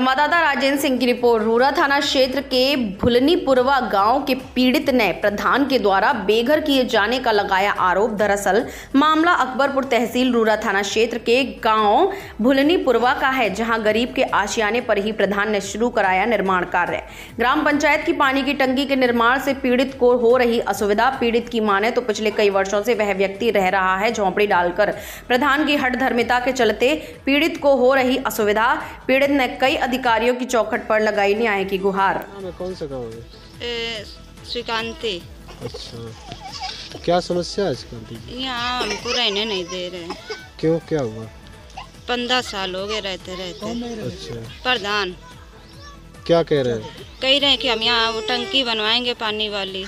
संवाददाता राजेंद्र सिंह की रिपोर्ट। रूरा थाना क्षेत्र के भुलनीपुरवा गाँव के पीड़ित ने प्रधान के द्वारा बेघर किए जाने का लगाया आरोप। दरअसल, मामला अकबरपुर तहसील रूरा थाना क्षेत्र के गाँव भुलनीपुरवा का है, जहाँ गरीब के आशियाने पर ही प्रधान ने शुरू कराया निर्माण कार्य। ग्राम पंचायत की पानी की टंकी के निर्माण से पीड़ित को हो रही असुविधा, पीड़ित की माने तो पिछले कई वर्षों से वह व्यक्ति रह रहा है, झोंपड़ी डालकर। प्रधान की हट धर्मिता के चलते पीड़ित को हो रही असुविधा, पीड़ित ने कई अधिकारियों की चौखट पर लगाई न्याय की गुहार। कौन सा गाँव है? श्रीकांति। अच्छा। क्या समस्या है दीदी यहाँ हमको रहने नहीं दे रहे क्यों क्या हुआ? पंद्रह साल हो गए रहते रहते। अच्छा। प्रधान। क्या कह रहे हैं? कह रहे हैं कि हम यहाँ वो टंकी बनवाएँगे पानी वाली।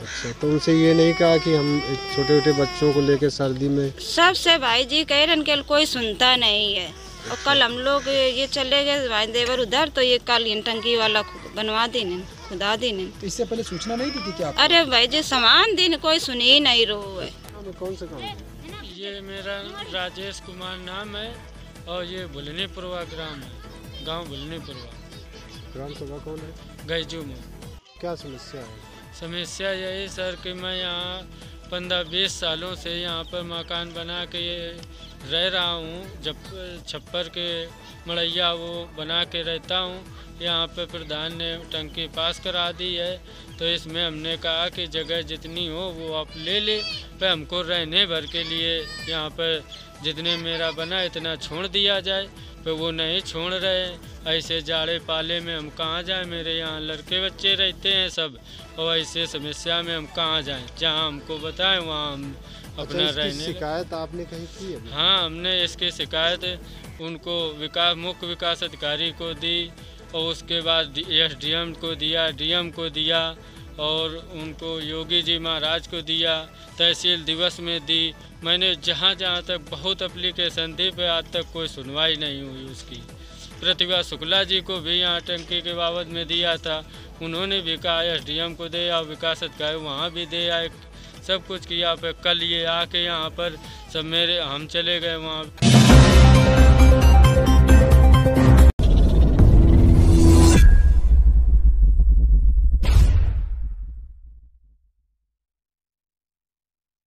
अच्छा तो उनसे ये नहीं कहा कि हम छोटे छोटे बच्चों को लेके सर्दी में सबसे भाई जी कह रहे हैं कोई सुनता नहीं है। और कल हम लोग ये चले गए भाई देवर उधर तो ये कल इन टंकी वाला बनवा देने खुदा देने। तो इससे पहले सूचना नहीं दी थी क्या अरे भाई जी सामान दिन कोई सुन ही नहीं रहो है। कौन सा गाँव है ये मेरा राजेश कुमार नाम है और ये भुलनीपुरवा ग्राम है गाँव भुलनीपुरवा ग्राम सभा कौन है? गैजू में। क्या समस्या है? समस्या यही सर कि मैं यहाँ पंद्रह बीस सालों से यहाँ पर मकान बना के रह रहा हूँ। जब छप्पर के मड़ैया वो बना के रहता हूँ यहाँ पर प्रधान ने टंकी पास करा दी है। तो इसमें हमने कहा कि जगह जितनी हो वो आप ले ले। पर हमको रहने भर के लिए यहाँ पर जितने मेरा बना इतना छोड़ दिया जाए। पर वो नहीं छोड़ रहे। ऐसे जाड़े पाले में हम कहाँ जाएँ? मेरे यहाँ लड़के बच्चे रहते हैं सब। और ऐसे समस्या में हम कहाँ जाएँ? जहाँ हमको बताएँ वहाँ हम अच्छा अपना इसकी रहने शिकायत आपने कहीं की है? हाँ हमने इसकी शिकायत उनको विकास मुख्य विकास अधिकारी को दी। और उसके बाद एस डी एम को दिया, डीएम को दिया और उनको योगी जी महाराज को दिया, तहसील दिवस में दी। मैंने जहाँ जहाँ तक बहुत अप्लीकेशन दी पे आज तक कोई सुनवाई नहीं हुई उसकी। प्रतिभा शुक्ला जी को भी यहाँ टंकी के बाबत में दिया था। उन्होंने भी कहा एस डी एम को दे और विकास अधिकारी वहाँ भी दे, आए। सब कुछ किया पे कल ये आके यहाँ पर सब मेरे, हम चले गए वहाँ।